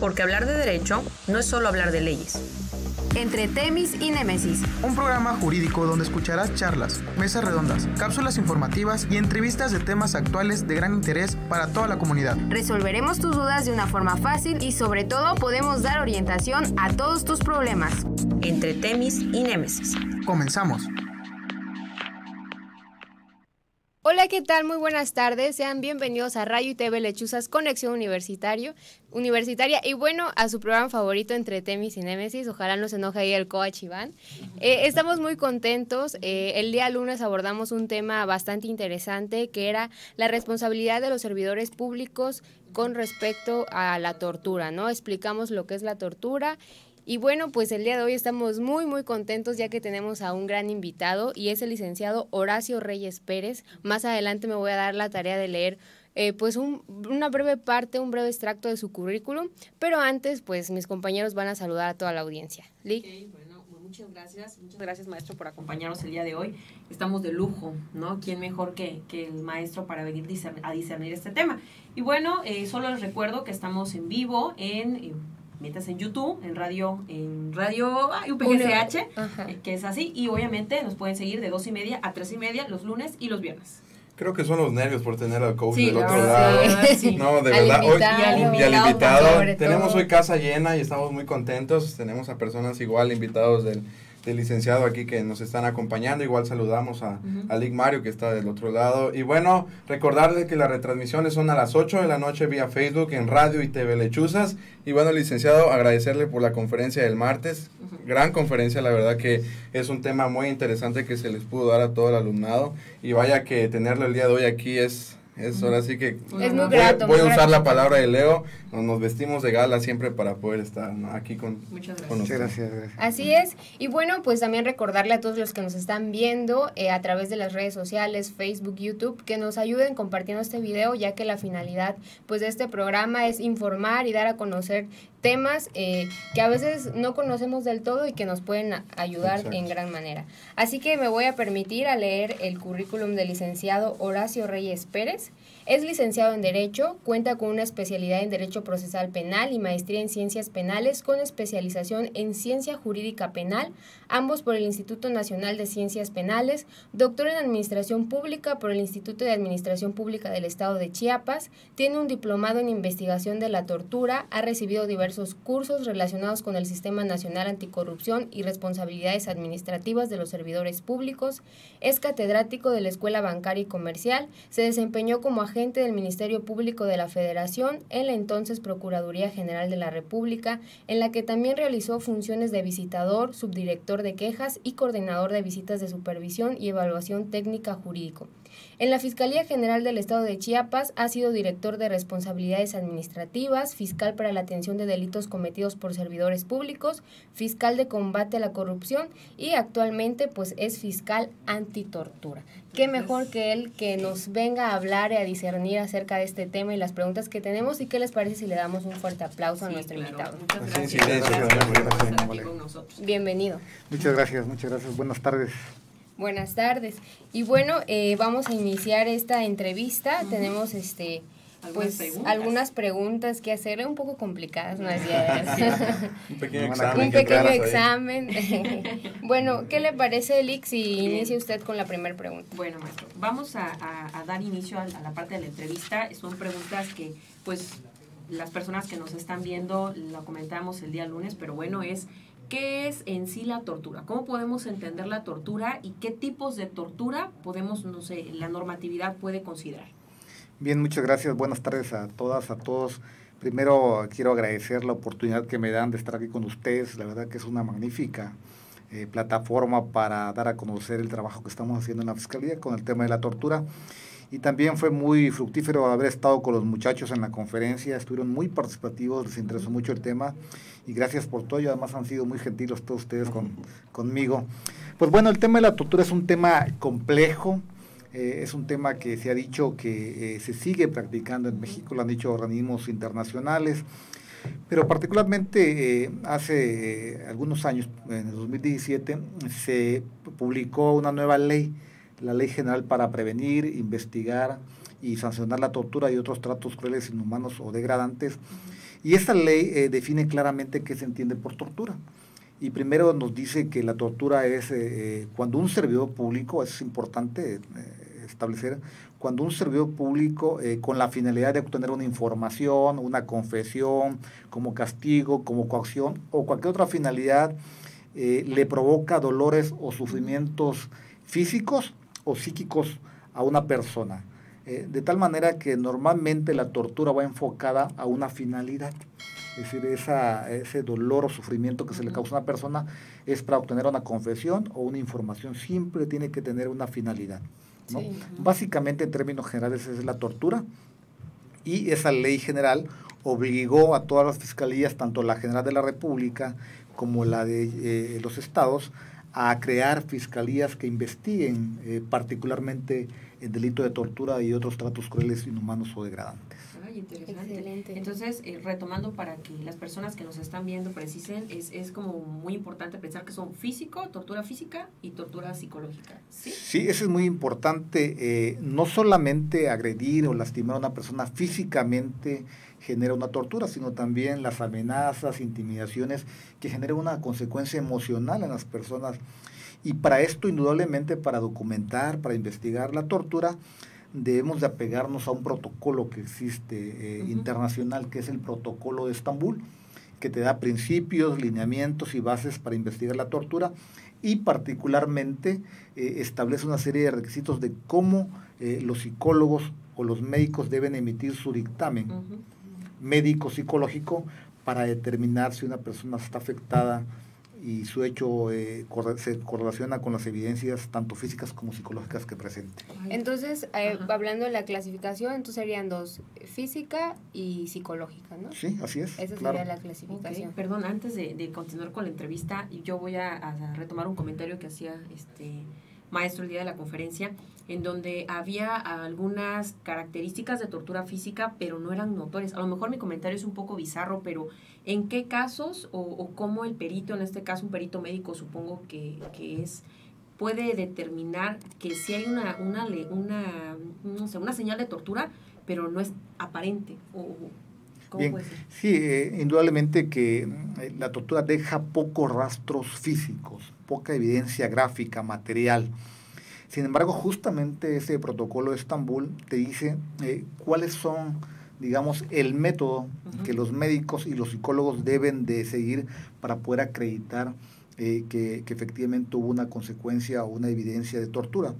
Porque hablar de derecho no es solo hablar de leyes. Entre Temis y Némesis. Un programa jurídico donde escucharás charlas, mesas redondas, cápsulas informativas y entrevistas de temas actuales de gran interés para toda la comunidad. Resolveremos tus dudas de una forma fácil y sobre todo podemos dar orientación a todos tus problemas. Entre Temis y Némesis. Comenzamos. Hola, ¿qué tal? Muy buenas tardes. Sean bienvenidos a Radio y TV Lechuzas Conexión Universitario, Universitaria y bueno, a su programa favorito entre Temis y Némesis. Ojalá no se enoje ahí el coach Iván. Eh, estamos muy contentos. Eh, el día lunes abordamos un tema bastante interesante que era la responsabilidad de los servidores públicos con respecto a la tortura, ¿no? Explicamos lo que es la tortura y bueno, pues el día de hoy estamos muy, muy contentos ya que tenemos a un gran invitado y es el licenciado Horacio Reyes Pérez. Más adelante me voy a dar la tarea de leer eh, pues una breve parte, un breve extracto de su currículum, pero antes pues mis compañeros van a saludar a toda la audiencia. Okay, bueno, pues, muchas gracias, muchas gracias maestro por acompañarnos el día de hoy. Estamos de lujo, ¿no? ¿Quién mejor que, que el maestro para venir a discernir este tema? Y bueno, eh, solo les recuerdo que estamos en vivo en... Mientras en YouTube, en radio, en radio UPGCH, eh, que es así, y obviamente nos pueden seguir de dos y media a tres y media los lunes y los viernes. Creo que son los nervios por tener al coach del otro lado. No, de verdad. hoy, y al invitado. Tenemos hoy casa llena y estamos muy contentos. Tenemos a personas igual invitados del del licenciado aquí que nos están acompañando. Igual saludamos a, uh Mario que está del otro lado. Y bueno, recordarles que las retransmisiones son a las 8 de la noche vía Facebook, en radio y TV Lechuzas. Y bueno, licenciado, agradecerle por la conferencia del martes. Gran conferencia, la verdad que es un tema muy interesante que se les pudo dar a todo el alumnado. Y vaya que tenerlo el día de hoy aquí es es ahora sí que es muy grato, voy, a usar la palabra de Leo, nos, vestimos de gala siempre para poder estar aquí con, Muchas gracias. Así es, y bueno, pues también recordarle a todos los que nos están viendo eh, a través de las redes sociales, Facebook, YouTube, que nos ayuden compartiendo este video, ya que la finalidad pues de este programa es informar y dar a conocer temas eh, que a veces no conocemos del todo y que nos pueden ayudar en gran manera. Así que me voy a permitir a leer el currículum del licenciado Horacio Reyes Pérez. Es licenciado en Derecho, cuenta con una especialidad en Derecho Procesal Penal y maestría en Ciencias Penales con especialización en Ciencia Jurídica Penal, ambos por el Instituto Nacional de Ciencias Penales, doctor en Administración Pública por el Instituto de Administración Pública del Estado de Chiapas, tiene un diplomado en Investigación de la Tortura, ha recibido diversos cursos relacionados con el Sistema Nacional Anticorrupción y Responsabilidades Administrativas de los Servidores Públicos, es catedrático de la Escuela Bancaria y Comercial, se desempeñó como agente del Ministerio Público de la Federación en la entonces Procuraduría General de la República, en la que también realizó funciones de visitador, subdirector de quejas y coordinador de visitas de supervisión y evaluación técnica jurídico. En la Fiscalía General del Estado de Chiapas ha sido director de responsabilidades administrativas, fiscal para la atención de delitos cometidos por servidores públicos, fiscal de combate a la corrupción y actualmente pues es fiscal antitortura. Qué mejor que él que nos venga a hablar y a discernir acerca de este tema y las preguntas que tenemos y qué les parece si le damos un fuerte aplauso a nuestro invitado. Muchas gracias. Bienvenido. Muchas gracias, muchas gracias. Buenas tardes. Buenas tardes. Y bueno, eh, vamos a iniciar esta entrevista. Tenemos este pues algunas preguntas que hacer un poco complicadas, ¿no? un pequeño examen. Un pequeño examen. bueno, ¿qué le parece, Elix, si inicia usted con la primera pregunta? Bueno, maestro, vamos a, dar inicio a, la parte de la entrevista. Son preguntas que, pues, las personas que nos están viendo, lo comentamos el día lunes, pero bueno, es ¿Qué es en sí la tortura? ¿Cómo podemos entender la tortura y qué tipos de tortura podemos, no sé, la normatividad puede considerar? Bien, muchas gracias. Buenas tardes a todas, a todos. Primero quiero agradecer la oportunidad que me dan de estar aquí con ustedes. La verdad que es una magnífica eh, plataforma para dar a conocer el trabajo que estamos haciendo en la Fiscalía con el tema de la tortura. Y también fue muy fructífero haber estado con los muchachos en la conferencia, estuvieron muy participativos, les interesó mucho el tema. Y gracias por todo. Y además han sido muy gentiles todos ustedes con, conmigo. Pues bueno, el tema de la tortura es un tema complejo, eh, es un tema que se ha dicho que eh, se sigue practicando en México, lo han dicho organismos internacionales, pero particularmente eh, hace algunos años, en el 2017, se publicó una nueva ley, la Ley General para Prevenir, Investigar y sancionar la tortura y otros tratos crueles, inhumanos o degradantes. Y esta ley eh, define claramente qué se entiende por tortura. Y primero nos dice que la tortura es eh, cuando un servidor público, es importante establecer, cuando un servidor público con la finalidad de obtener una información, una confesión, como castigo, como coacción o cualquier otra finalidad, le provoca dolores o sufrimientos físicos o psíquicos a una persona. Eh, de tal manera que normalmente la tortura va enfocada a una finalidad. Es decir, esa, ese dolor o sufrimiento que se le causa a una persona es para obtener una confesión o una información. Siempre tiene que tener una finalidad. Básicamente, en términos generales, es la tortura. Y esa ley general obligó a todas las fiscalías, tanto la General de la República como la de eh, los estados, a crear fiscalías que investiguen eh, particularmente el delito de tortura y otros tratos crueles, inhumanos o degradantes. Ay, interesante. Entonces, eh, retomando para que las personas que nos están viendo precisen, es, es como muy importante pensar que son físico, tortura física y tortura psicológica. Sí, sí eso es muy importante. Eh, no solamente agredir o lastimar a una persona físicamente, genera una tortura, sino también las amenazas, intimidaciones que generan una consecuencia emocional en las personas. Y para esto, indudablemente, para documentar, para investigar la tortura, debemos de apegarnos a un protocolo que existe eh, internacional, que es el protocolo de Estambul, que te da principios, lineamientos y bases para investigar la tortura y particularmente eh, establece una serie de requisitos de cómo eh, los psicólogos o los médicos deben emitir su dictamen médico psicológico para determinar si una persona está afectada y su hecho eh, se correlaciona con las evidencias tanto físicas como psicológicas que presente. Entonces, eh, hablando de la clasificación, entonces serían dos, física y psicológica, ¿no? Sí, así es. Esa sería la clasificación. Perdón, antes de, de, continuar con la entrevista, yo voy a, a, retomar un comentario que hacía este maestro el día de la conferencia, en donde había algunas características de tortura física, pero no eran notorias. A lo mejor mi comentario es un poco bizarro, pero ¿en qué casos o, cómo el perito, en este caso un perito médico, supongo que, es puede determinar que si hay una, una, una, no sé, una señal de tortura, pero no es aparente? O, ¿cómo Sí, eh, indudablemente que eh, la tortura deja pocos rastros físicos, poca evidencia gráfica, material. Sin embargo, justamente ese protocolo de Estambul te dice eh, cuáles son, digamos, el método que los médicos y los psicólogos deben de seguir para poder acreditar eh, que, efectivamente hubo una consecuencia o una evidencia de tortura.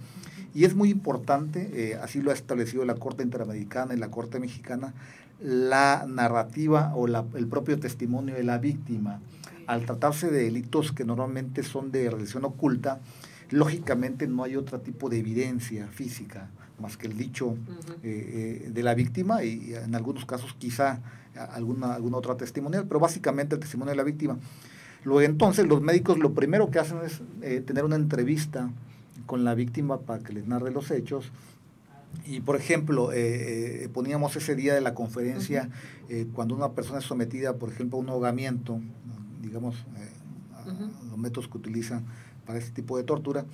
Y es muy importante, eh, así lo ha establecido la Corte Interamericana y la Corte Mexicana, la narrativa o el propio testimonio de la víctima. Al tratarse de delitos que normalmente son de relación oculta, lógicamente no hay otro tipo de evidencia física más que el dicho eh, eh, de la víctima y en algunos casos quizá alguna, alguna otra testimonial, pero básicamente el testimonio de la víctima. Luego entonces los médicos lo primero que hacen es eh, tener una entrevista con la víctima para que les narre los hechos. Y por ejemplo, poníamos ese día de la conferencia, cuando una persona es sometida, por ejemplo, a un ahogamiento, digamos, eh, los métodos que utilizan para este tipo de tortura,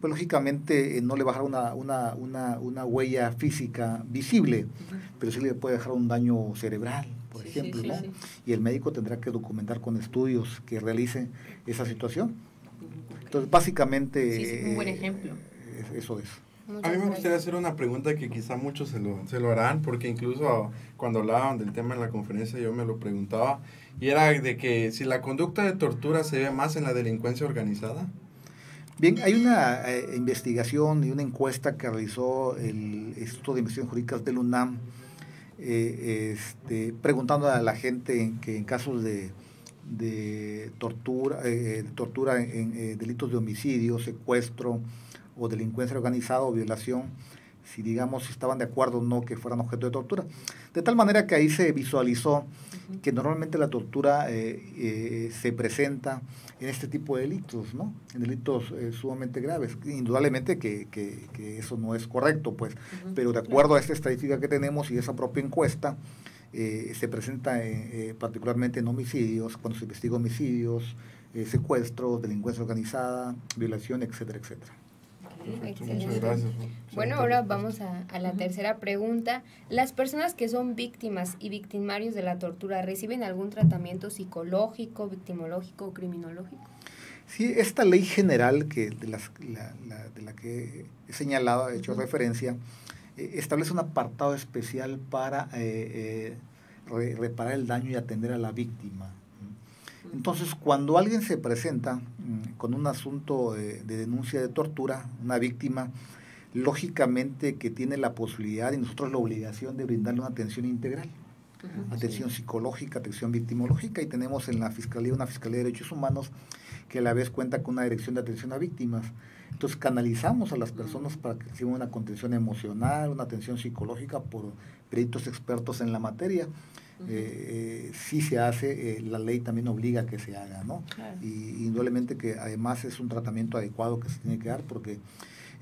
pues lógicamente eh, no le va a dejar una, una, una, una huella física visible, pero sí le puede dejar un daño cerebral, por ejemplo, y el médico tendrá que documentar con estudios que realice esa situación. Entonces, básicamente... es un buen ejemplo. Eh, eso es a mí me gustaría hacer una pregunta que quizá muchos se lo, se lo harán, porque incluso cuando hablaban del tema en la conferencia yo me lo preguntaba, y era de que si la conducta de tortura se ve más en la delincuencia organizada. Bien, hay una eh, investigación y una encuesta que realizó el Instituto de Investigaciones Jurídicas del UNAM, eh, este, preguntando a la gente que en casos de, de tortura, eh, tortura en delitos de homicidio, secuestro, o delincuencia organizada o violación, si digamos estaban de acuerdo o no que fueran objeto de tortura. De tal manera que ahí se visualizó que normalmente la tortura eh, eh, se presenta en este tipo de delitos, ¿no? En delitos eh, sumamente graves. Indudablemente que, que, eso no es correcto, pues, pero de acuerdo a esta estadística que tenemos y esa propia encuesta, se presenta particularmente en homicidios, cuando se investiga homicidios, secuestros, delincuencia organizada, violación, etcétera, etcétera. Muchas gracias. Bueno, ahora vamos a, a la tercera pregunta. ¿Las personas que son víctimas y victimarios de la tortura reciben algún tratamiento psicológico, victimológico o criminológico? Sí, esta ley general que de, las, la, de la que he señalado, he hecho referencia, eh, establece un apartado especial para eh, eh, reparar el daño y atender a la víctima. Entonces, cuando alguien se presenta mm, con un asunto de, denuncia de tortura, una víctima, lógicamente que tiene la posibilidad y nosotros la obligación de brindarle una atención integral, atención psicológica, atención victimológica, y tenemos en la Fiscalía una Fiscalía de Derechos Humanos que a la vez cuenta con una dirección de atención a víctimas. Entonces canalizamos a las personas para que reciban una contención emocional, una atención psicológica por peritos expertos en la materia. Eh, si se hace, eh, la ley también obliga a que se haga, ¿no? Y indudablemente que además es un tratamiento adecuado que se tiene que dar porque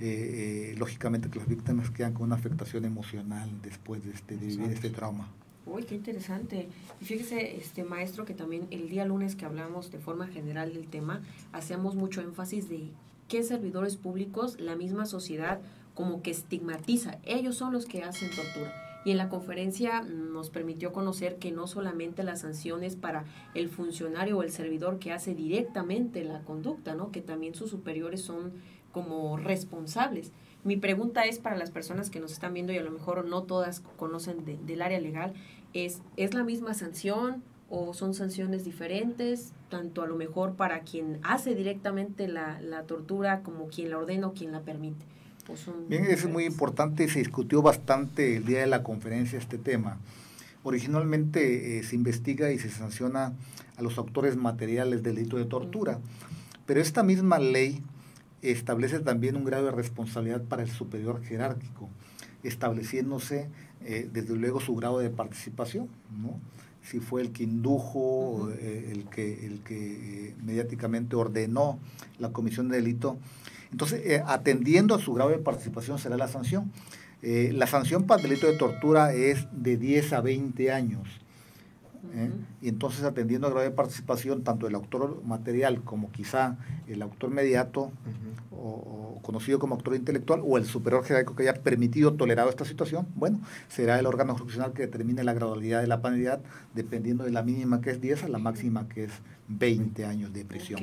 eh, lógicamente que las víctimas quedan con una afectación emocional después de, este, de vivir este trauma. Uy, qué interesante. Y fíjese, este maestro, que también el día lunes que hablamos de forma general del tema, hacemos mucho énfasis de qué servidores públicos la misma sociedad como que estigmatiza. Ellos son los que hacen tortura. Y en la conferencia nos permitió conocer que no solamente las sanciones para el funcionario o el servidor que hace directamente la conducta, ¿no? que también sus superiores son como responsables. Mi pregunta es para las personas que nos están viendo y a lo mejor no todas conocen del área legal, es, ¿es la misma sanción o son sanciones diferentes, tanto a lo mejor para quien hace directamente la, la tortura como quien la ordena o quien la permite? Bien, es muy importante, se discutió bastante el día de la conferencia este tema. Originalmente eh, se investiga y se sanciona a los autores materiales del delito de tortura, pero esta misma ley establece también un grado de responsabilidad para el superior jerárquico, estableciéndose eh, desde luego su grado de participación, ¿no? si fue el que indujo, eh, el que, el que mediáticamente ordenó la comisión de delito, entonces, eh, atendiendo a su grado de participación será la sanción. Eh, la sanción para el delito de tortura es de 10 a 20 años. ¿eh? Y entonces, atendiendo al grado de participación, tanto el autor material como quizá el autor mediato, o, conocido como autor intelectual, o el superior jerárquico que haya permitido, tolerado esta situación, bueno, será el órgano jurisdiccional que determine la gradualidad de la penalidad, dependiendo de la mínima que es 10 a la máxima que es 20 años de prisión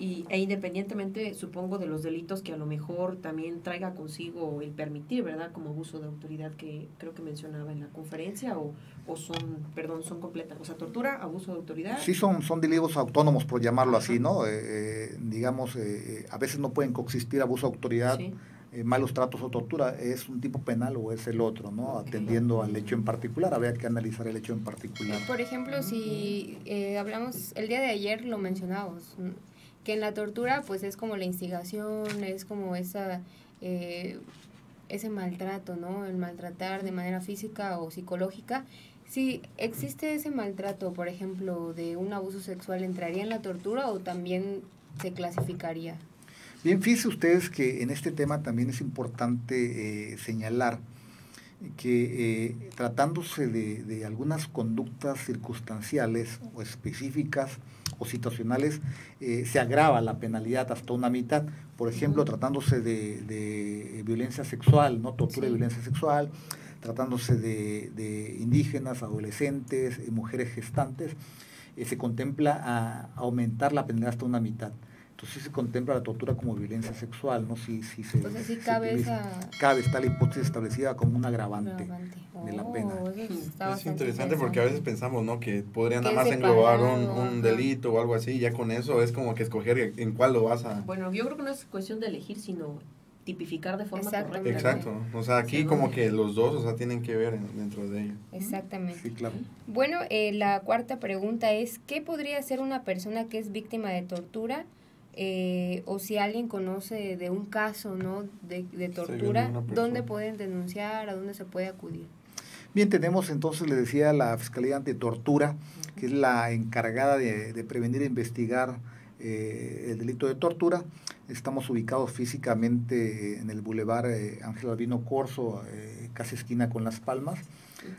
y, e independientemente, supongo, de los delitos que a lo mejor también traiga consigo el permitir, ¿verdad? Como abuso de autoridad que creo que mencionaba en la conferencia, o, o son, perdón, son completas, o sea, tortura, abuso de autoridad. Sí, son, son delitos autónomos, por llamarlo así, ¿no? Eh, eh, digamos, eh, a veces no pueden coexistir abuso de autoridad. malos tratos o tortura, es un tipo penal o es el otro, ¿no? Atendiendo al hecho en particular, habría que analizar el hecho en particular. Por ejemplo, si hablamos, el día de ayer lo mencionábamos, que en la tortura pues es como la instigación, es como esa, eh, ese maltrato, ¿no? El maltratar de manera física o psicológica. Si existe ese maltrato, por ejemplo, de un abuso sexual, ¿entraría en la tortura o también se clasificaría? Bien, fíjense ustedes que en este tema también es importante eh, señalar que eh, tratándose de, de, algunas conductas circunstanciales o específicas o situacionales, eh, se agrava la penalidad hasta una mitad. Por ejemplo, tratándose de, de, violencia sexual, ¿no? tortura y violencia sexual, tratándose de, de indígenas, adolescentes, eh, mujeres gestantes, se contempla a aumentar la penalidad hasta una mitad. Entonces se contempla la tortura como violencia sexual, ¿no? Si, si se, Entonces sí cabe Cabe, está la hipótesis establecida como un agravante, de la pena. Oh, es interesante porque a veces pensamos, ¿no? Que podrían nada más englobar un, un delito o algo así, y ya con eso es como que escoger en cuál lo vas a... Bueno, yo creo que no es cuestión de elegir, sino tipificar de forma correcta. Exacto. O sea, aquí como que los dos, o sea, tienen que ver dentro de ello. Exactamente. Sí, claro. Bueno, eh, la cuarta pregunta es, ¿qué podría hacer una persona que es víctima de tortura eh, o si alguien conoce de un caso ¿no? de, de tortura, ¿dónde pueden denunciar? ¿A dónde se puede acudir? Bien, tenemos entonces, le decía, la Fiscalía Antitortura, que es la encargada de, de prevenir e investigar eh, el delito de tortura. Estamos ubicados físicamente en el Boulevard eh, Ángel Albino Corso, casi esquina con Las Palmas.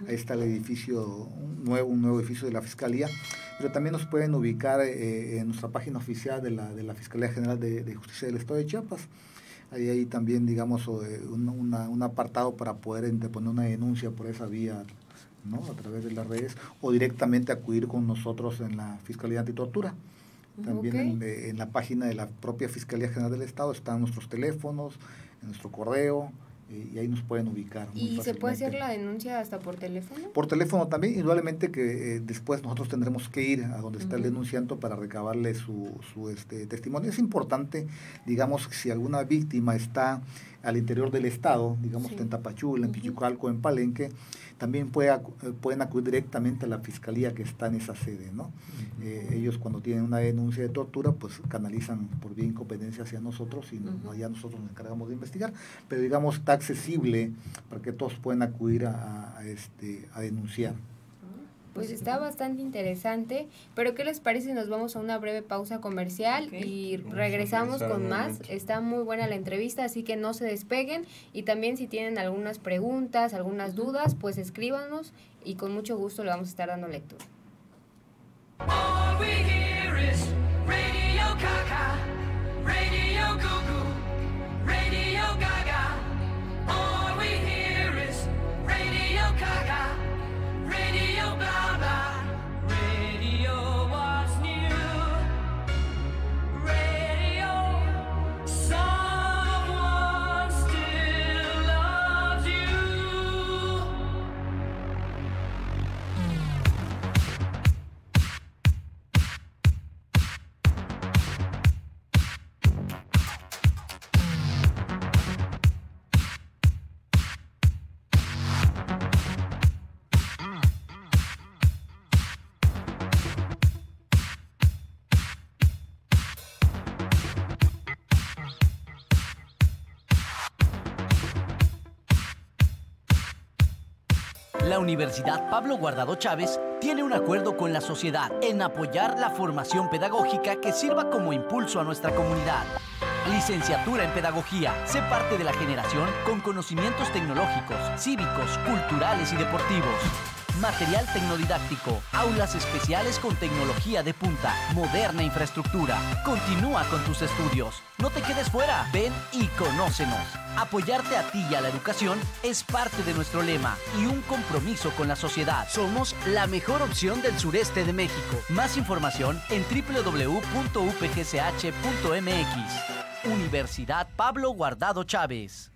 Ahí está el edificio, un nuevo, un nuevo edificio de la Fiscalía, pero también nos pueden ubicar eh, en nuestra página oficial de la, de la Fiscalía General de, Justicia del Estado de Chiapas. Hay ahí también, digamos, un, un apartado para poder interponer una denuncia por esa vía ¿no? a través de las redes o directamente acudir con nosotros en la Fiscalía Antitortura. También en, la página de la propia Fiscalía General del Estado están nuestros teléfonos, en nuestro correo, y ahí nos pueden ubicar. ¿Y se puede hacer la denuncia hasta por teléfono? Por teléfono también, indudablemente que eh, después nosotros tendremos que ir a donde está el denunciante para recabarle su, su este, testimonio. Es importante, digamos, si alguna víctima está al interior del estado, digamos en Tapachula, en Pichucalco, en Palenque, también puede, eh, pueden acudir directamente a la fiscalía que está en esa sede. ¿no? Eh, ellos cuando tienen una denuncia de tortura, pues canalizan por bien incompetencia hacia nosotros y ya nosotros nos encargamos de investigar, pero digamos está accesible para que todos puedan acudir a, este, a denunciar. Pues está bastante interesante, pero ¿qué les parece si nos vamos a una breve pausa comercial y regresamos con más? Está muy buena la entrevista, así que no se despeguen. Y también si tienen algunas preguntas, algunas dudas, pues escríbanos y con mucho gusto le vamos a estar dando lectura. Universidad Pablo Guardado Chávez tiene un acuerdo con la sociedad en apoyar la formación pedagógica que sirva como impulso a nuestra comunidad. Licenciatura en Pedagogía. Sé parte de la generación con conocimientos tecnológicos, cívicos, culturales y deportivos. Material tecnodidáctico, aulas especiales con tecnología de punta, moderna infraestructura. Continúa con tus estudios. No te quedes fuera. Ven y conócenos. Apoyarte a ti y a la educación es parte de nuestro lema y un compromiso con la sociedad. Somos la mejor opción del sureste de México. Más información en www.upgch.mx. Universidad Pablo Guardado Chávez.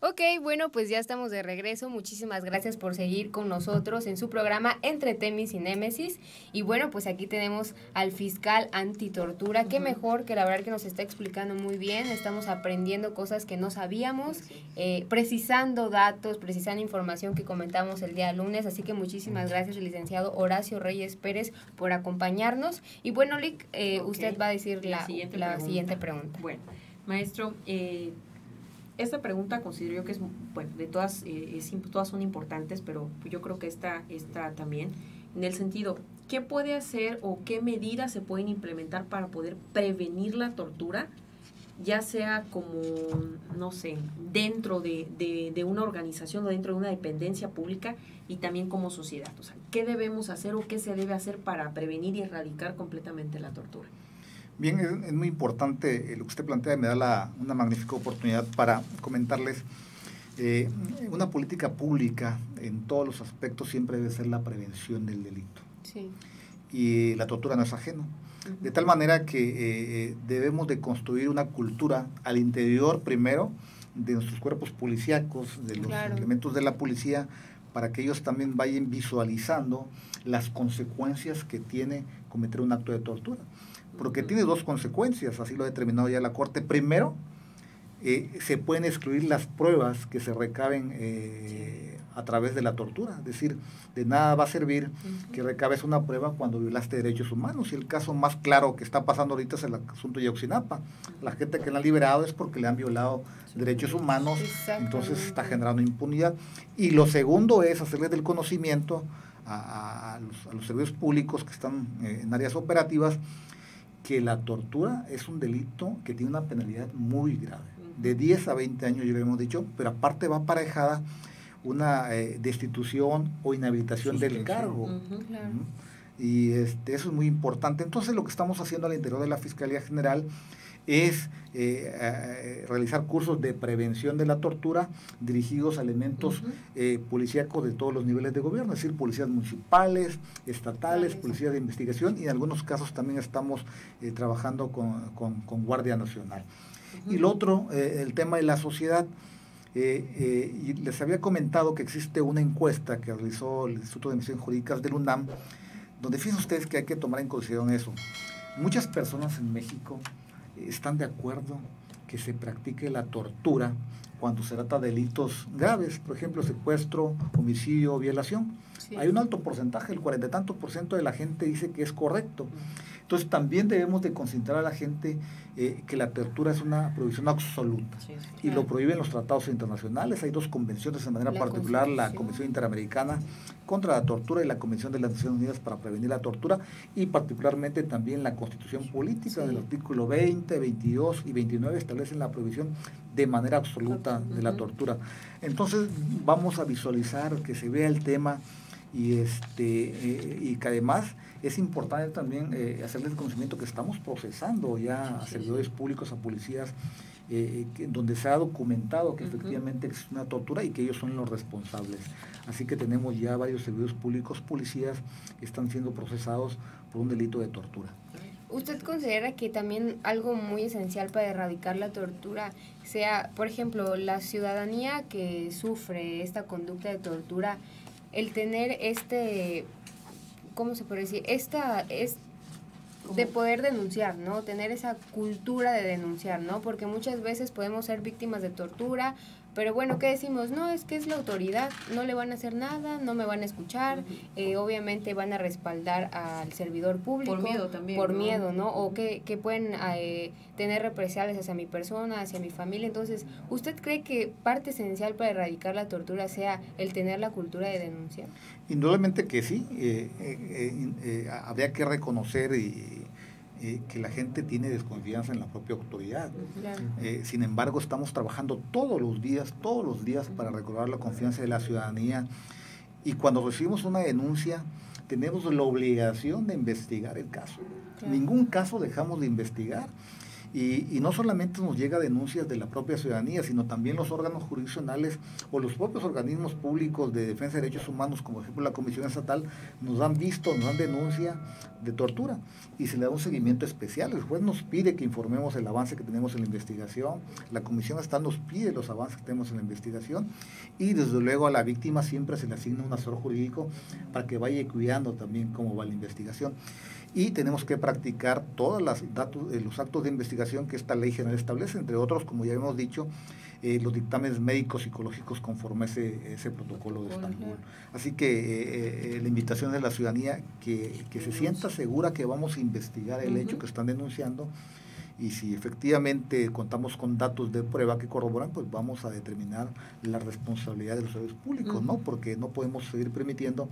Ok, bueno, pues ya estamos de regreso. Muchísimas gracias por seguir con nosotros en su programa Entre Temis y Némesis. Y bueno, pues aquí tenemos al fiscal antitortura. Qué mejor que la verdad que nos está explicando muy bien. Estamos aprendiendo cosas que no sabíamos, eh, precisando datos, precisando información que comentamos el día lunes. Así que muchísimas gracias, licenciado Horacio Reyes Pérez, por acompañarnos. Y bueno, Lick, eh, usted va a decir la, la, siguiente, pregunta. Bueno, maestro, eh, esta pregunta considero yo que es, bueno, de todas, eh, todas son importantes, pero yo creo que esta, esta también, en el sentido, ¿qué puede hacer o qué medidas se pueden implementar para poder prevenir la tortura? ya sea como, no sé, dentro de, de, de, una organización o dentro de una dependencia pública y también como sociedad. O sea, ¿qué debemos hacer o qué se debe hacer para prevenir y erradicar completamente la tortura? Bien, es, muy importante eh, lo que usted plantea y me da la, una magnífica oportunidad para comentarles. Eh, una política pública en todos los aspectos siempre debe ser la prevención del delito. Sí. Y la tortura no es ajeno. De tal manera que eh, debemos de construir una cultura al interior primero de nuestros cuerpos policíacos, de los elementos de la policía, para que ellos también vayan visualizando las consecuencias que tiene cometer un acto de tortura porque tiene dos consecuencias, así lo ha determinado ya la Corte. Primero, eh, se pueden excluir las pruebas que se recaben eh, a través de la tortura. Es decir, de nada va a servir que recabes una prueba cuando violaste derechos humanos. Y el caso más claro que está pasando ahorita es el asunto de Yoxinapa. La gente que la han liberado es porque le han violado derechos humanos, entonces está generando impunidad. Y lo segundo es hacerles del conocimiento a, los, servicios públicos que están eh, en áreas operativas que la tortura es un delito que tiene una penalidad muy grave. De 10 a 20 años, ya lo hemos dicho, pero aparte va aparejada una eh, destitución o inhabilitación del cargo. Y este, eso es muy importante. Entonces lo que estamos haciendo al interior de la Fiscalía General es eh, realizar cursos de prevención de la tortura dirigidos a elementos eh, policíacos de todos los niveles de gobierno, es decir, policías municipales, estatales, policías de investigación y en algunos casos también estamos eh, trabajando con, Guardia Nacional. Y lo otro, el tema de la sociedad. y les había comentado que existe una encuesta que realizó el Instituto de Investigaciones Jurídicas del UNAM, donde fíjense ustedes que hay que tomar en consideración eso. Muchas personas en México están de acuerdo que se practique la tortura cuando se trata de delitos graves, por ejemplo, secuestro, homicidio, violación. Hay un alto porcentaje, el cuarenta y tantos por ciento de la gente dice que es correcto. Entonces también debemos de concentrar a la gente eh, que la tortura es una prohibición absoluta. Y lo prohíben los tratados internacionales. Hay dos convenciones de manera particular, la Convención Interamericana contra la Tortura y la Convención de las Naciones Unidas para prevenir la tortura y particularmente también la Constitución Política del artículo 20, 22 y 29 establecen la prohibición de manera absoluta de la tortura. Entonces vamos a visualizar que se vea el tema y este eh, y que además es importante también eh, hacerles conocimiento que estamos procesando ya a servidores públicos, a policías, eh, donde se ha documentado que efectivamente existe una tortura y que ellos son los responsables. Así que tenemos ya varios servidores públicos, policías, que están siendo procesados por un delito de tortura. ¿Usted considera que también algo muy esencial para erradicar la tortura sea, por ejemplo, la ciudadanía que sufre esta conducta de tortura, el tener este ¿cómo se puede decir? Esta es de poder denunciar, ¿no? Tener esa cultura de denunciar, ¿no? Porque muchas veces podemos ser víctimas de tortura pero bueno, ¿qué decimos? No, es que es la autoridad, no le van a hacer nada, no me van a escuchar, eh, obviamente van a respaldar al servidor público. Por miedo también. Por miedo, ¿no? O que, que pueden eh, tener represalias hacia mi persona, hacia mi familia. Entonces, ¿usted cree que parte esencial para erradicar la tortura sea el tener la cultura de denuncia? Indudablemente que sí. Eh, habría que reconocer y eh, que la gente tiene desconfianza en la propia autoridad. Eh, sin embargo, estamos trabajando todos los días, todos los días para recobrar la confianza de la ciudadanía. Y cuando recibimos una denuncia, tenemos la obligación de investigar el caso. Ningún caso dejamos de investigar. Y, no solamente nos llega denuncias de la propia ciudadanía, sino también los órganos jurisdiccionales o los propios organismos públicos de defensa de derechos humanos, como por ejemplo la Comisión Estatal, nos han visto, nos dan denuncia de tortura y se le da un seguimiento especial. El juez nos pide que informemos el avance que tenemos en la investigación, la Comisión Estatal nos pide los avances que tenemos en la investigación y desde luego a la víctima siempre se le asigna un asesor jurídico para que vaya cuidando también cómo va la investigación y tenemos que practicar todos datos, eh, los actos de investigación que esta ley general establece, entre otros, como ya hemos dicho, eh, los dictámenes médicos psicológicos conforme a ese, ese protocolo de Estambul. Así que eh, la invitación de la ciudadanía que, que, se sienta segura que vamos a investigar el hecho que están denunciando y si efectivamente contamos con datos de prueba que corroboran, pues vamos a determinar la responsabilidad de los servicios públicos, ¿no? Porque no podemos seguir permitiendo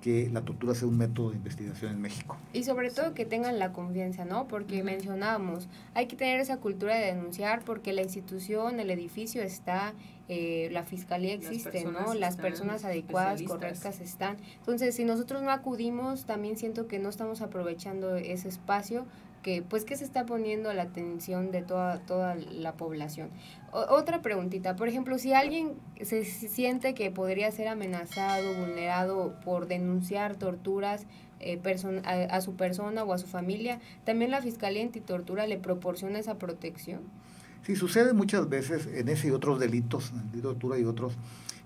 que la tortura sea un método de investigación en México. Y sobre todo que tengan la confianza, ¿no? Porque mencionábamos, hay que tener esa cultura de denunciar porque la institución, el edificio está, eh, la fiscalía existe, ¿no? Las personas adecuadas, correctas están. Entonces, si nosotros no acudimos, también siento que no estamos aprovechando ese espacio que pues que se está poniendo la atención de toda, toda la población. otra preguntita, por ejemplo, si alguien se siente que podría ser amenazado, vulnerado por denunciar torturas eh, a, su persona o a su familia, ¿también la Fiscalía Antitortura le proporciona esa protección? Sí, sucede muchas veces en ese y otros delitos, de tortura y otros,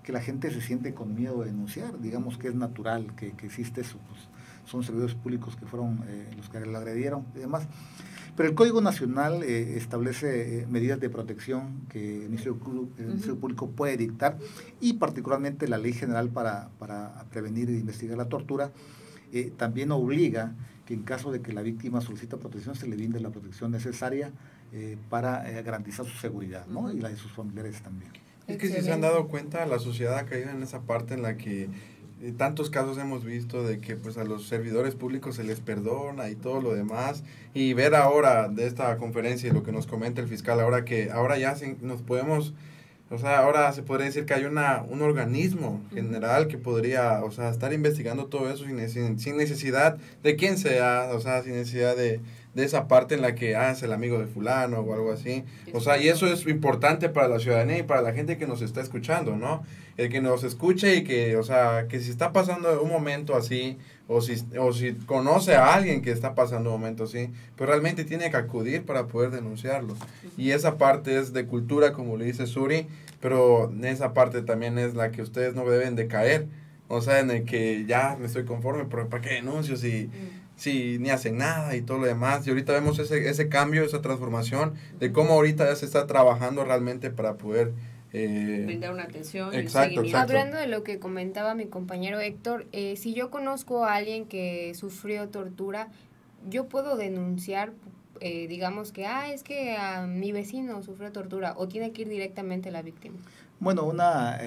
que la gente se siente con miedo de denunciar, digamos que es natural que, que existe eso. Pues, son servidores públicos que fueron eh, los que la agredieron y demás. Pero el Código Nacional eh, establece eh, medidas de protección que el Ministerio, Público puede dictar y particularmente la Ley General para, para prevenir e investigar la tortura también obliga que en caso de que la víctima solicita protección se le brinde la protección necesaria para garantizar su seguridad ¿no? y la de sus familiares también. Es que si se han dado cuenta, la sociedad ha caído en esa parte en la que tantos casos hemos visto de que pues a los servidores públicos se les perdona y todo lo demás y ver ahora de esta conferencia y lo que nos comenta el fiscal ahora que ahora ya nos podemos O sea, ahora se podría decir que hay una, un organismo general que podría, o sea, estar investigando todo eso sin, sin necesidad de quién sea, o sea, sin necesidad de, de esa parte en la que ah, es el amigo de fulano o algo así. O sea, y eso es importante para la ciudadanía y para la gente que nos está escuchando, ¿no? El que nos escuche y que, o sea, que si está pasando un momento así, o si, o si conoce a alguien que está pasando un momento así, pues realmente tiene que acudir para poder denunciarlo. Y esa parte es de cultura, como le dice Suri, pero esa parte también es la que ustedes no deben de caer. O sea, en el que ya me estoy conforme, pero ¿para qué denuncio si si ni hacen nada y todo lo demás. Y ahorita vemos ese, ese cambio, esa transformación de cómo ahorita ya se está trabajando realmente para poder... Eh, brindar una atención. Exacto, Hablando de lo que comentaba mi compañero Héctor, eh, si yo conozco a alguien que sufrió tortura, yo puedo denunciar, eh, digamos que, ah, es que a mi vecino sufrió tortura, o tiene que ir directamente la víctima. Bueno, una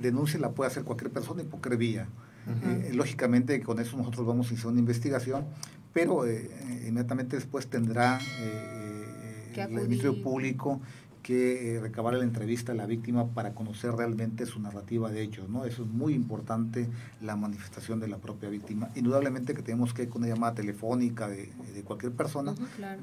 denuncia la puede hacer cualquier persona y por cualquier vía. Eh, lógicamente con eso nosotros vamos a hacer una investigación, pero eh, inmediatamente después tendrá eh, el Ministerio Público que recabar la entrevista a la víctima para conocer realmente su narrativa de hechos, ¿no? Eso es muy importante, la manifestación de la propia víctima. Indudablemente que tenemos que, con una llamada telefónica de, cualquier persona,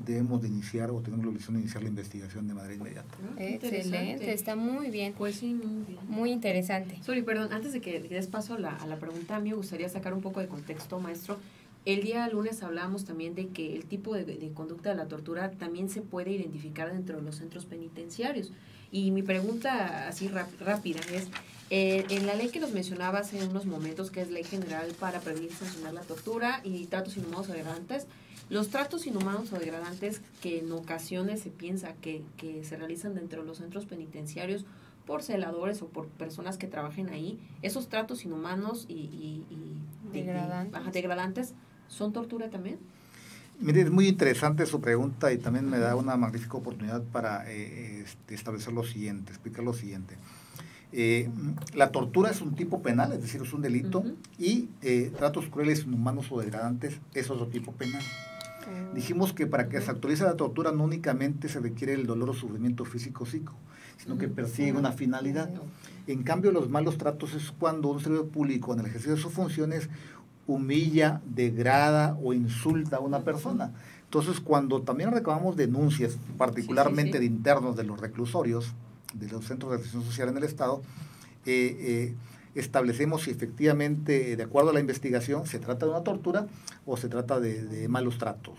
debemos de iniciar o tenemos la obligación de iniciar la investigación de manera inmediata. Excelente, está muy bien. Pues sí, muy bien. Muy interesante. Sorry, perdón, antes de que des paso a la, a la pregunta, a mí me gustaría sacar un poco de contexto, maestro. El día lunes hablábamos también de que el tipo de, conducta de la tortura también se puede identificar dentro de los centros penitenciarios. Y mi pregunta así rápida es, eh, en la ley que nos mencionaba hace unos momentos, que es Ley General para prevenir y sancionar la tortura y tratos inhumanos o degradantes, los tratos inhumanos o degradantes que en ocasiones se piensa que, que se realizan dentro de los centros penitenciarios por celadores o por personas que trabajen ahí, esos tratos inhumanos y, degradantes ¿Son tortura también? Mire, es muy interesante su pregunta y también me da una magnífica oportunidad para eh, este, establecer lo siguiente, explicar lo siguiente. Eh, la tortura es un tipo penal, es decir, es un delito, y eh, tratos crueles, inhumanos o degradantes es otro tipo penal. Dijimos que para que se actualice la tortura no únicamente se requiere el dolor o sufrimiento físico psico, sino que persigue una finalidad. En cambio, los malos tratos es cuando un servidor público en el ejercicio de sus funciones humilla, degrada o insulta a una persona. Entonces, cuando también recabamos denuncias, particularmente de internos de los reclusorios, de los centros de atención social en el Estado, eh, eh, establecemos si efectivamente, de acuerdo a la investigación, se trata de una tortura o se trata de, malos tratos.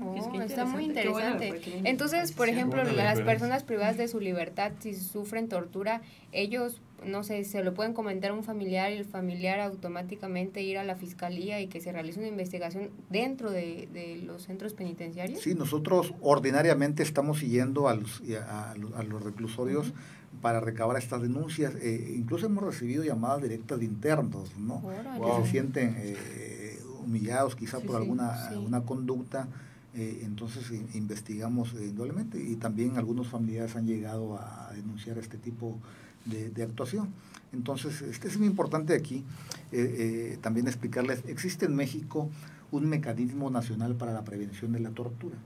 Oh, está muy interesante. Entonces, por ejemplo, las personas privadas de su libertad, si sufren tortura, ellos, no sé, se lo pueden comentar a un familiar y el familiar automáticamente ir a la fiscalía y que se realice una investigación dentro de, los centros penitenciarios. Sí, nosotros ordinariamente estamos siguiendo a los, a, los reclusorios para recabar estas denuncias. Eh, incluso hemos recibido llamadas directas de internos, ¿no? Que se sienten eh, humillados quizá por alguna una conducta eh, entonces investigamos indudablemente y también algunos familiares han llegado a denunciar este tipo de, actuación. Entonces, este es muy importante aquí eh, eh, también explicarles, existe en México un mecanismo nacional para la prevención de la tortura.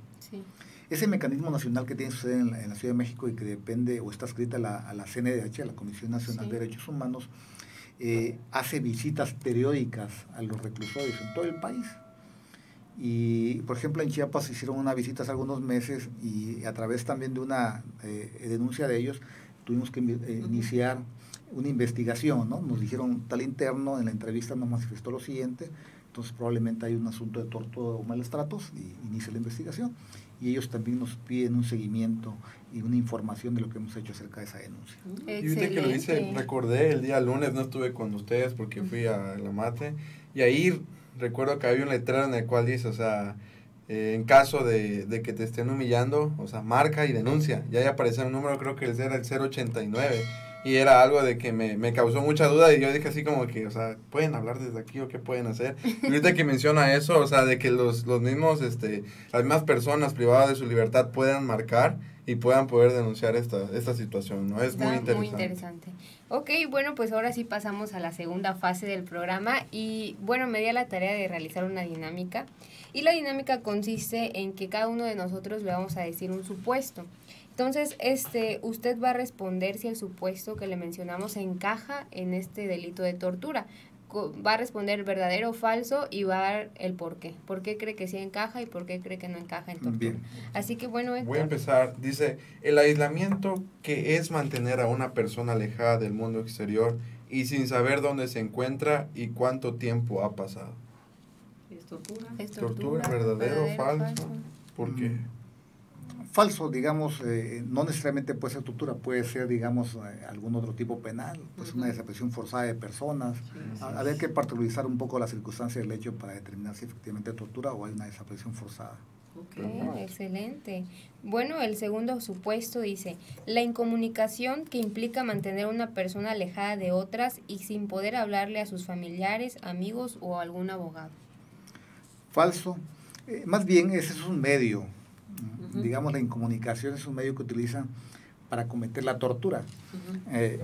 Ese mecanismo nacional que tiene sede en la, Ciudad de México y que depende o está escrita a la, a la CNDH, a la Comisión Nacional de Derechos Humanos, hace visitas periódicas a los reclusorios en todo el país. Y, por ejemplo, en Chiapas hicieron una visita hace algunos meses y a través también de una eh, denuncia de ellos tuvimos que eh, iniciar una investigación, ¿no? Nos dijeron tal interno, en la entrevista nos manifestó lo siguiente, entonces probablemente hay un asunto de torto o malos tratos y inicia la investigación. Y ellos también nos piden un seguimiento y una información de lo que hemos hecho acerca de esa denuncia. Y usted que lo dice, recordé el día lunes, no estuve con ustedes porque fui a la mate, y ahí recuerdo que había un letrero en el cual dice, o sea, eh, en caso de, que te estén humillando, o sea, marca y denuncia. Y ahí aparecía un número, creo que era el 089. Y era algo de que me, me, causó mucha duda y yo dije así como que, o sea, ¿pueden hablar desde aquí o qué pueden hacer? Y ahorita que menciona eso, o sea, de que los, los mismos, este, las mismas personas privadas de su libertad puedan marcar, y puedan poder denunciar esta, esta situación, ¿no? Es muy interesante. Muy interesante. Ok, bueno, pues ahora sí pasamos a la segunda fase del programa y bueno, me di a la tarea de realizar una dinámica y la dinámica consiste en que cada uno de nosotros le vamos a decir un supuesto. Entonces, este, usted va a responder si el supuesto que le mencionamos encaja en este delito de tortura va a responder verdadero o falso y va a dar el por qué. ¿Por qué cree que sí encaja y por qué cree que no encaja en tortura? Bien. Así que bueno, Voy a empezar. Dice, el aislamiento que es mantener a una persona alejada del mundo exterior y sin saber dónde se encuentra y cuánto tiempo ha pasado. Es tortura. Es tortura, verdadero, o falso. ¿Por qué? Mm falso, digamos, eh, no necesariamente puede ser tortura, puede ser, digamos, eh, algún otro tipo penal, pues una desaparición forzada de personas. Habría que particularizar un poco las circunstancias del hecho para determinar si efectivamente es tortura o hay una desaparición forzada. excelente. Bueno, el segundo supuesto dice, la incomunicación que implica mantener a una persona alejada de otras y sin poder hablarle a sus familiares, amigos o algún abogado. Falso. Eh, más bien ese es un medio, digamos, la incomunicación es un medio que utilizan para cometer la tortura. Eh,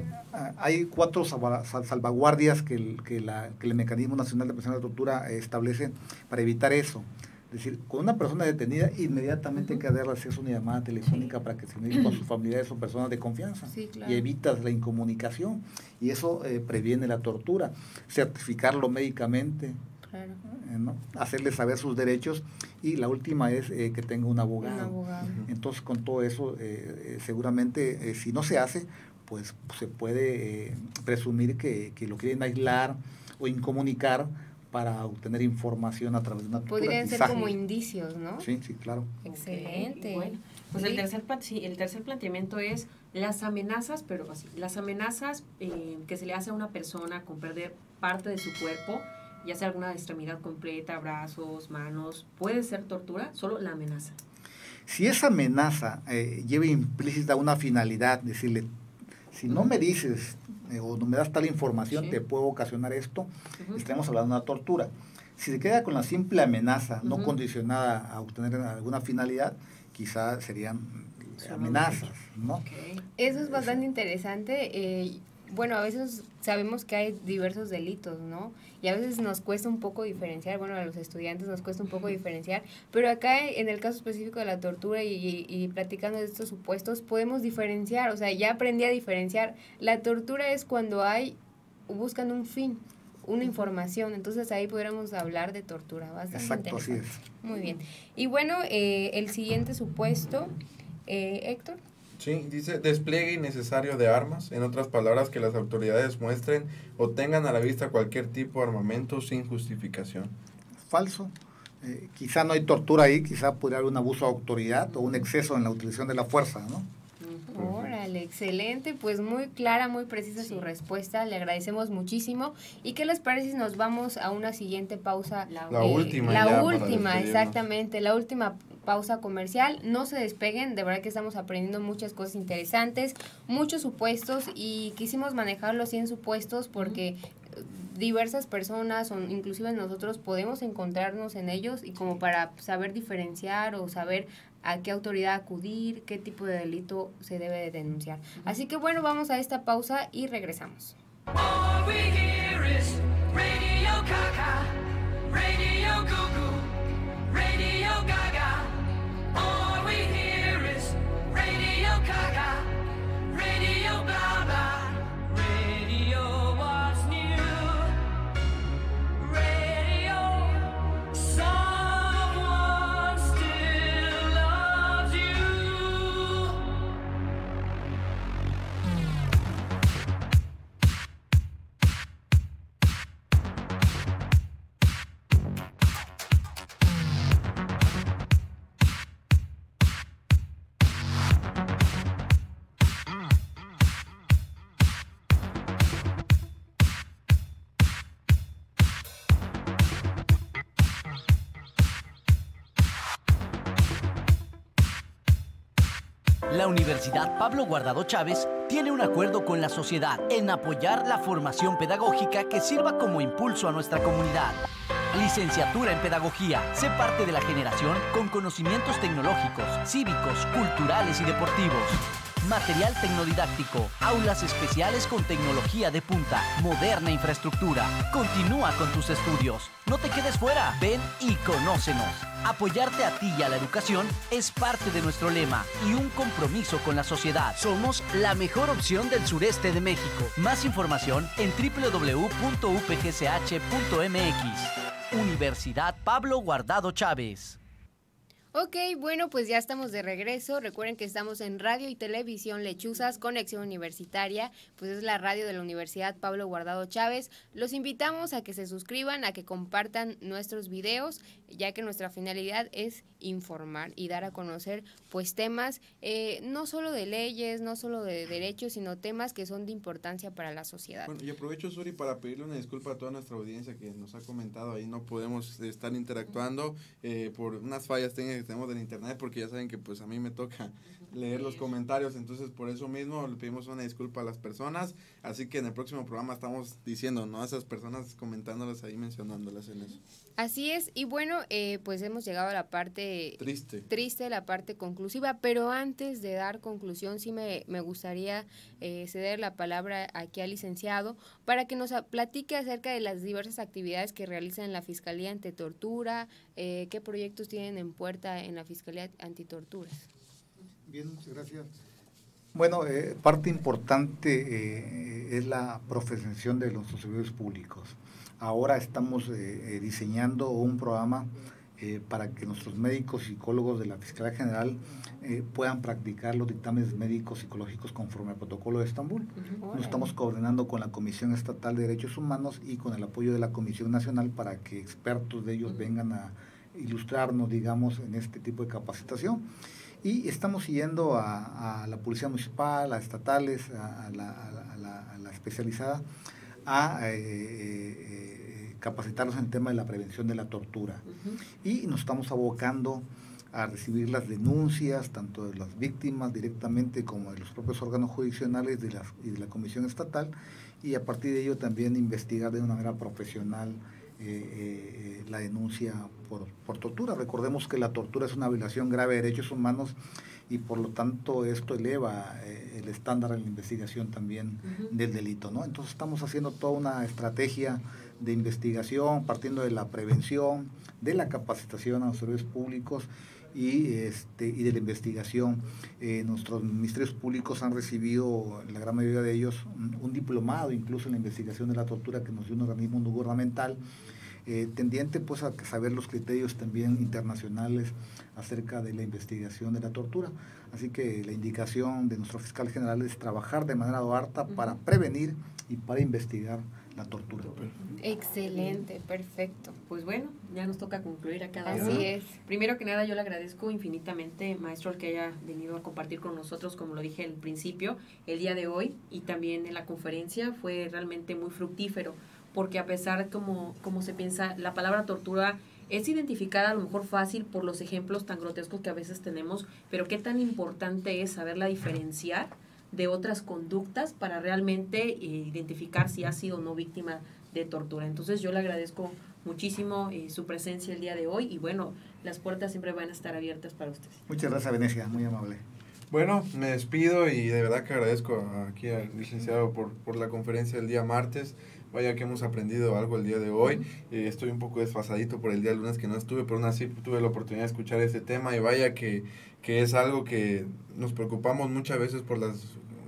hay cuatro salvaguardias que el, que, la, que el Mecanismo Nacional de Presión de Tortura establece para evitar eso. Es decir, con una persona detenida, inmediatamente hay que darle acceso a una llamada telefónica para que se uniera con sus familiares o personas de confianza. Y evitas la incomunicación. Y eso eh, previene la tortura. Certificarlo médicamente, eh, ¿no? hacerle saber sus derechos y la última es eh, que tenga un abogado. Entonces con todo eso eh, seguramente si no se hace pues se puede presumir que, lo quieren aislar o incomunicar para obtener información a través de una Podrían ser como indicios, ¿no? Sí, sí, claro. Excelente. Bueno, pues el tercer, el tercer planteamiento es las amenazas, pero así, las amenazas que se le hace a una persona con perder parte de su cuerpo ya sea alguna extremidad completa, brazos, manos, puede ser tortura, solo la amenaza. Si esa amenaza eh, lleva implícita una finalidad, decirle, si no me dices eh, o no me das tal información, te puedo ocasionar esto, estamos hablando de una tortura. Si se queda con la simple amenaza, no condicionada a obtener alguna finalidad, quizá serían amenazas, ¿no? Eso es bastante interesante. Eh, bueno, a veces sabemos que hay diversos delitos, ¿no? Y a veces nos cuesta un poco diferenciar, bueno, a los estudiantes nos cuesta un poco diferenciar, pero acá en el caso específico de la tortura y, y, platicando de estos supuestos, podemos diferenciar, o sea, ya aprendí a diferenciar. La tortura es cuando hay, buscan un fin, una información, entonces ahí podríamos hablar de tortura, bastante Exacto, así es. Muy bien. Y bueno, eh, el siguiente supuesto, eh, Héctor. Sí, dice despliegue innecesario de armas, en otras palabras, que las autoridades muestren o tengan a la vista cualquier tipo de armamento sin justificación. Falso. Eh, quizá no hay tortura ahí, quizá podría haber un abuso de autoridad o un exceso en la utilización de la fuerza, ¿no? Órale, excelente, pues muy clara, muy precisa su respuesta, le agradecemos muchísimo. ¿Y qué les parece si nos vamos a una siguiente pausa? La, última. La última, exactamente, la última pausa comercial. No se despeguen, de verdad que estamos aprendiendo muchas cosas interesantes, muchos supuestos y quisimos manejarlos 100 supuestos porque diversas personas o inclusive nosotros podemos encontrarnos en ellos y como para saber diferenciar o saber a qué autoridad acudir, qué tipo de delito se debe de denunciar. Así que bueno, vamos a esta pausa y regresamos. La Universidad Pablo Guardado Chávez tiene un acuerdo con la sociedad en apoyar la formación pedagógica que sirva como impulso a nuestra comunidad. Licenciatura en Pedagogía. Sé parte de la generación con conocimientos tecnológicos, cívicos, culturales y deportivos. Material tecnodidáctico, aulas especiales con tecnología de punta, moderna infraestructura. Continúa con tus estudios. No te quedes fuera. Ven y conócenos. Apoyarte a ti y a la educación es parte de nuestro lema y un compromiso con la sociedad. Somos la mejor opción del sureste de México. Más información en www.upgch.mx. Universidad Pablo Guardado Chávez. Ok, bueno, pues ya estamos de regreso. Recuerden que estamos en Radio y Televisión Lechuzas, Conexión Universitaria, pues es la radio de la Universidad Pablo Guardado Chávez. Los invitamos a que se suscriban, a que compartan nuestros videos, ya que nuestra finalidad es informar y dar a conocer pues temas eh, no solo de leyes, no solo de derechos, sino temas que son de importancia para la sociedad. Bueno, y aprovecho, Suri, para pedirle una disculpa a toda nuestra audiencia que nos ha comentado ahí, no podemos estar interactuando eh, por unas fallas técnicas tenemos del internet porque ya saben que pues a mí me toca leer los comentarios, entonces por eso mismo le pedimos una disculpa a las personas, así que en el próximo programa estamos diciendo, ¿no? A esas personas comentándolas ahí, mencionándolas en eso. Así es, y bueno, eh, pues hemos llegado a la parte triste, triste la parte conclusiva, pero antes de dar conclusión sí me, me gustaría eh, ceder la palabra aquí al licenciado para que nos platique acerca de las diversas actividades que realizan en la Fiscalía Antitortura, eh, qué proyectos tienen en puerta en la Fiscalía Antitorturas. Bien, muchas gracias. Bueno, eh, parte importante eh, es la profesionación de los servidores públicos. Ahora estamos eh, diseñando un programa para que nuestros médicos psicólogos de la Fiscalía General puedan practicar los dictámenes médicos psicológicos conforme al protocolo de Estambul. Nos estamos coordinando con la Comisión Estatal de Derechos Humanos y con el apoyo de la Comisión Nacional para que expertos de ellos vengan a ilustrarnos, digamos, en este tipo de capacitación. Y estamos siguiendo a, la Policía Municipal, a estatales, a, la, especializada, a eh, eh, capacitarnos en el tema de la prevención de la tortura. Y nos estamos abocando a recibir las denuncias, tanto de las víctimas directamente como de los propios órganos jurisdiccionales de la, y de la Comisión Estatal, y a partir de ello también investigar de una manera profesional eh, la denuncia por, tortura. Recordemos que la tortura es una violación grave de derechos humanos y por lo tanto esto eleva eh, el estándar en la investigación también del delito. ¿no? Entonces estamos haciendo toda una estrategia de investigación partiendo de la prevención, de la capacitación a los servicios públicos y, este, y de la investigación. Eh, nuestros ministerios públicos han recibido, la gran mayoría de ellos, un, diplomado incluso en la investigación de la tortura que nos dio un organismo no gubernamental eh, tendiente pues a saber los criterios también internacionales acerca de la investigación de la tortura. Así que la indicación de nuestro fiscal general es trabajar de manera harta para prevenir y para investigar la tortura. Excelente, perfecto. Pues bueno, ya nos toca concluir a cada uno. Así es. Primero que nada, yo le agradezco infinitamente, maestro, el que haya venido a compartir con nosotros, como lo dije al principio, el día de hoy y también en la conferencia. Fue realmente muy fructífero porque a pesar como, como se piensa, la palabra tortura es identificada a lo mejor fácil por los ejemplos tan grotescos que a veces tenemos, pero qué tan importante es saberla diferenciar de otras conductas para realmente eh, identificar si ha sido o no víctima de tortura. Entonces yo le agradezco muchísimo eh, su presencia el día de hoy y bueno, las puertas siempre van a estar abiertas para ustedes. Muchas gracias Venecia, muy amable. Bueno, me despido y de verdad que agradezco aquí al licenciado por, por la conferencia del día martes. Vaya que hemos aprendido algo el día de hoy. Eh, estoy un poco desfasadito por el día lunes que no estuve, pero aún así tuve la oportunidad de escuchar este tema y vaya que, que es algo que nos preocupamos muchas veces por las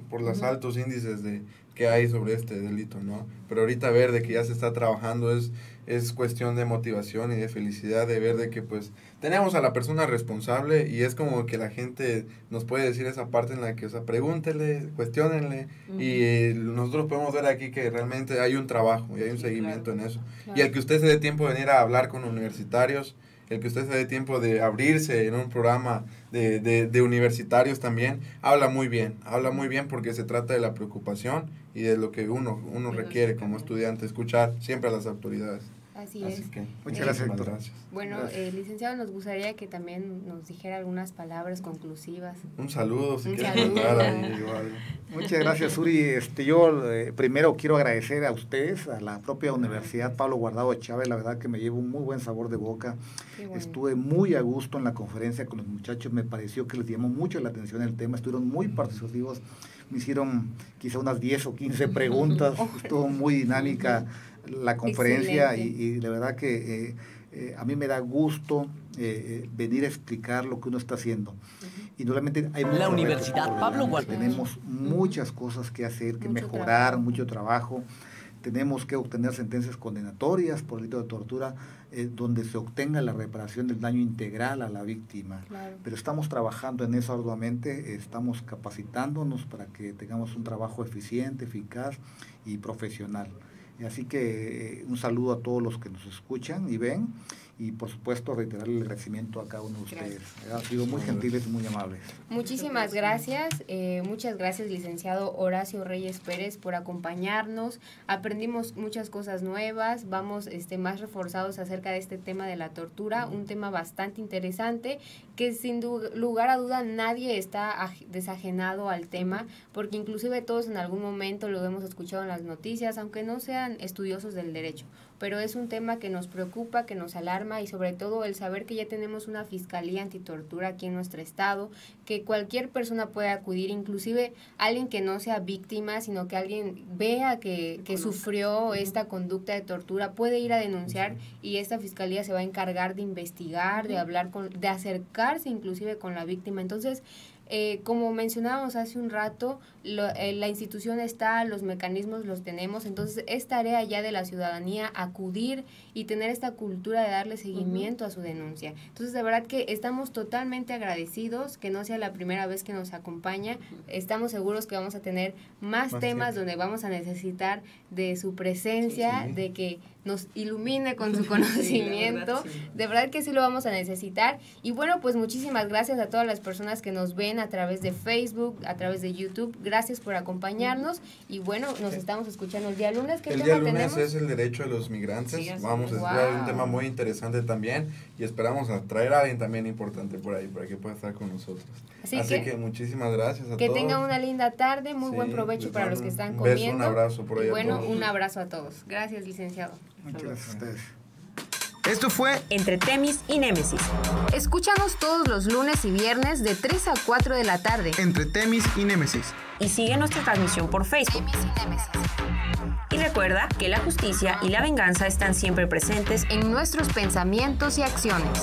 por los altos índices de que hay sobre este delito, ¿no? Pero ahorita ver de que ya se está trabajando es es cuestión de motivación y de felicidad de ver de que pues tenemos a la persona responsable y es como que la gente nos puede decir esa parte en la que, o sea, pregúntele, cuestionenle y nosotros podemos ver aquí que realmente hay un trabajo y hay un seguimiento en eso. Y el que usted se dé tiempo de venir a hablar con universitarios, el que usted se dé tiempo de abrirse en un programa de, de, de universitarios también, habla muy bien, habla muy bien porque se trata de la preocupación y de lo que uno, uno requiere como estudiante, escuchar siempre a las autoridades. Así, es. muchas gracias, doctor. Bueno, eh, licenciado, nos gustaría que también nos dijera algunas palabras conclusivas. Un saludo, si Un Muchas gracias, Uri. Este, yo eh, primero quiero agradecer a ustedes, a la propia Universidad Pablo Guardado Chávez, la verdad que me llevo un muy buen sabor de boca. Estuve muy a gusto en la conferencia con los muchachos, me pareció que les llamó mucho la atención el tema, estuvieron muy participativos, me hicieron quizá unas 10 o 15 preguntas, estuvo muy dinámica la conferencia y, la verdad que eh, eh, a mí me da gusto eh, venir a explicar lo que uno está haciendo. Y normalmente hay La Universidad Pablo. Tenemos muchas cosas que hacer, que mejorar, mucho trabajo. Tenemos que obtener sentencias condenatorias por delito de tortura donde se obtenga la reparación del daño integral a la víctima. Pero estamos trabajando en eso arduamente, estamos capacitándonos para que tengamos un trabajo eficiente, eficaz y profesional. Así que eh, un saludo a todos los que nos escuchan y ven y por supuesto reiterar el agradecimiento a cada uno de ustedes. Han sido muy gentiles y muy amables. Muchísimas gracias, eh, muchas gracias licenciado Horacio Reyes Pérez por acompañarnos. Aprendimos muchas cosas nuevas, vamos este, más reforzados acerca de este tema de la tortura, un tema bastante interesante que sin lugar a duda nadie está desajenado al tema, porque inclusive todos en algún momento lo hemos escuchado en las noticias, aunque no sean estudiosos del derecho pero es un tema que nos preocupa, que nos alarma y sobre todo el saber que ya tenemos una fiscalía antitortura aquí en nuestro estado, que cualquier persona puede acudir, inclusive alguien que no sea víctima, sino que alguien vea que, que sufrió esta conducta de tortura, puede ir a denunciar y esta fiscalía se va a encargar de investigar, de hablar con, de acercarse inclusive con la víctima. Entonces, eh, como mencionábamos hace un rato, eh, la institución está, los mecanismos los tenemos, entonces es tarea ya de la ciudadanía acudir y tener esta cultura de darle seguimiento a su denuncia. Entonces, de verdad que estamos totalmente agradecidos, que no sea la primera vez que nos acompaña, estamos seguros que vamos a tener más, temas donde vamos a necesitar de su presencia, de que nos ilumine con su conocimiento. de verdad que sí lo vamos a necesitar. Y bueno, pues muchísimas gracias a todas las personas que nos ven a través de Facebook, a través de YouTube. Gracias por acompañarnos. Y bueno, nos estamos escuchando el día lunes. ¿Qué el día lunes es el derecho de los migrantes. vamos a estudiar un tema muy interesante también. Y esperamos traer a alguien también importante por ahí para que pueda estar con nosotros. Así, que, muchísimas gracias a que todos. Que tengan una linda tarde, muy buen provecho para los que están comiendo. un abrazo por ahí. bueno, un abrazo a todos. Gracias, licenciado. Muchas gracias a ustedes. Esto fue Entre Temis y Némesis. Escúchanos todos los lunes y viernes de 3 a 4 de la tarde. Entre Temis y Némesis. Y sigue nuestra transmisión por Facebook. Temis y Némesis. Y recuerda que la justicia y la venganza están siempre presentes en nuestros pensamientos y acciones.